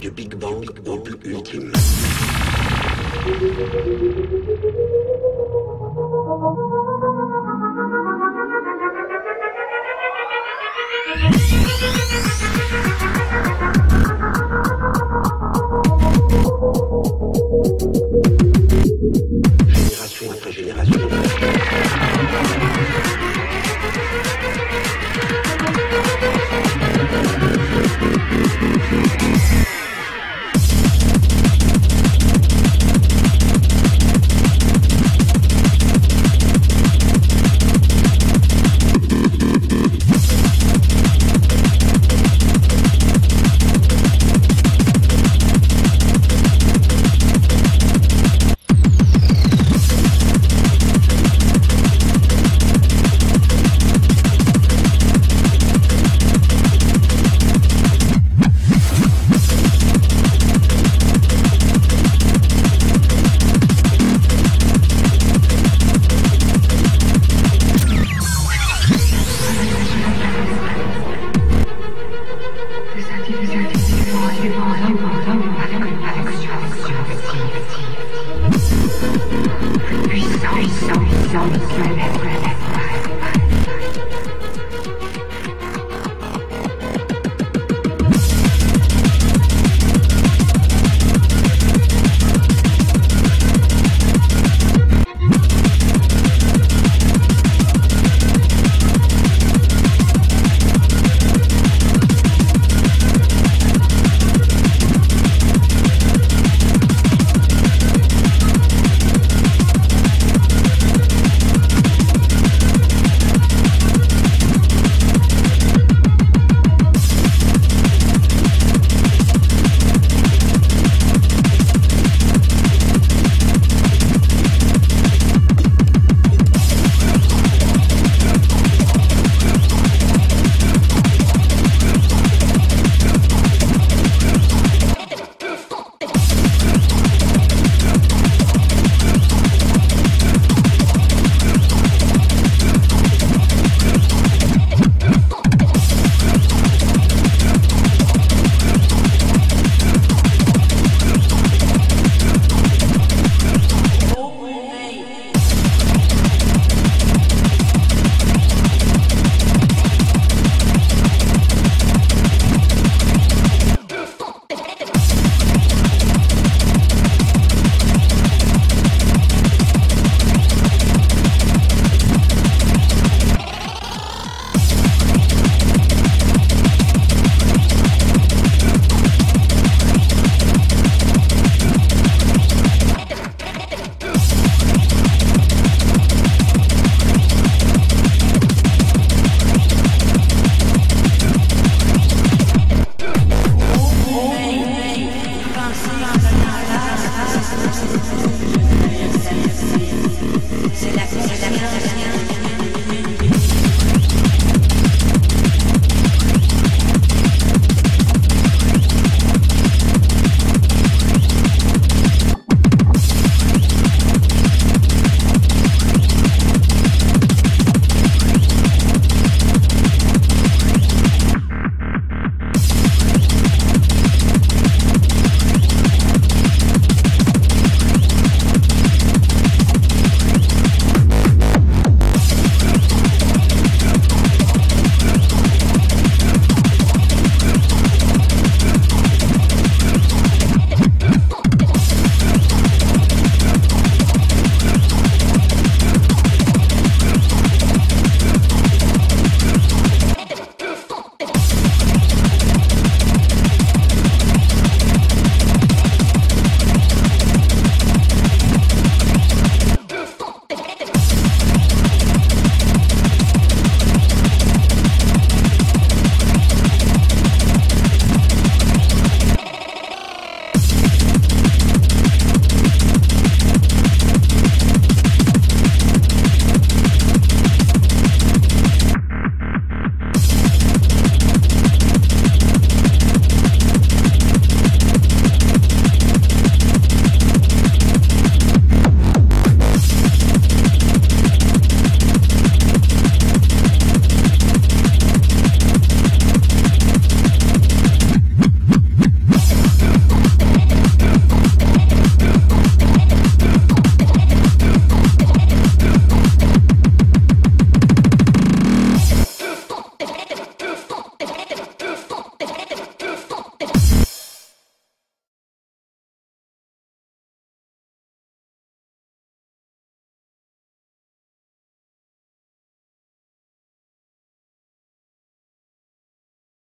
Du Big Bang au plus ultime. Thank you.